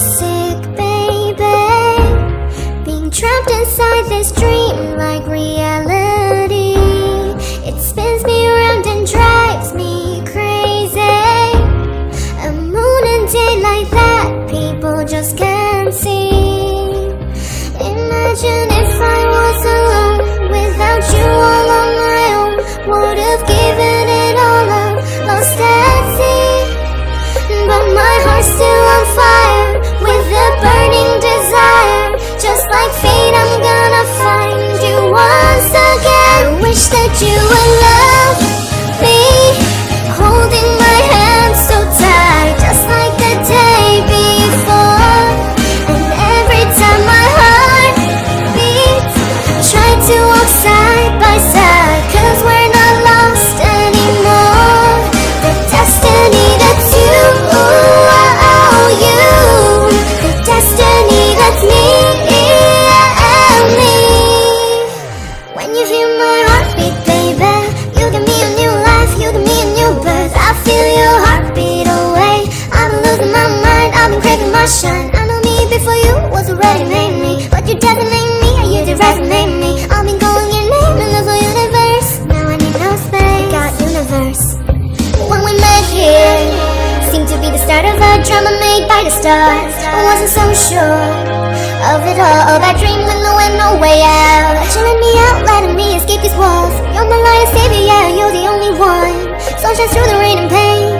sick, baby. Being trapped inside this dream like reality. It spins me around and drives me crazy. A moon and day like that people just can't start of a drama made by the stars I wasn't so sure of it all. Oh, that dream when there went no way out let me out, letting me escape these walls. You're my liar, savior, yeah, you're the only one. Sunshine through the rain and pain.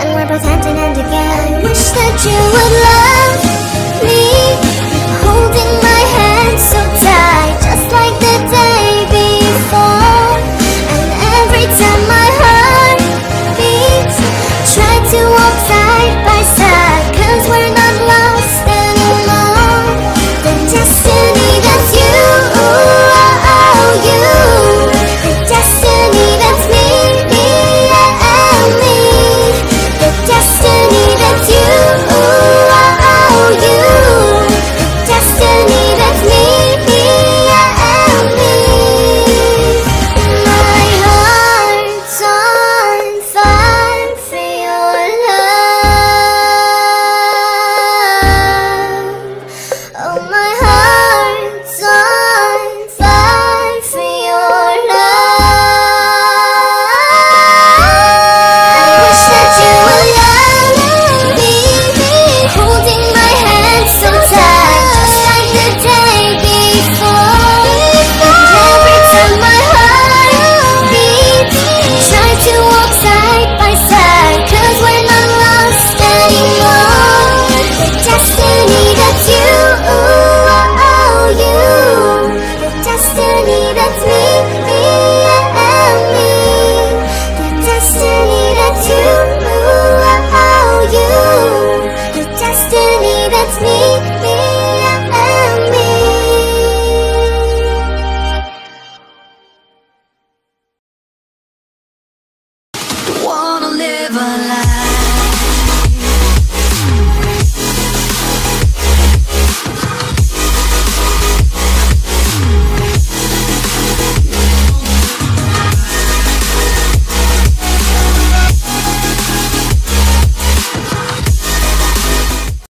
And we're both hand in hand again I wish that you would love Oh my heart.